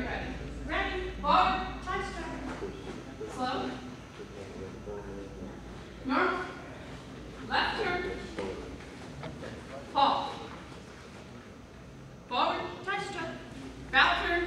you ready? Ready? Forward, Tight strap. slow. North, left turn. Pause. Forward, Tight strap. bow turn.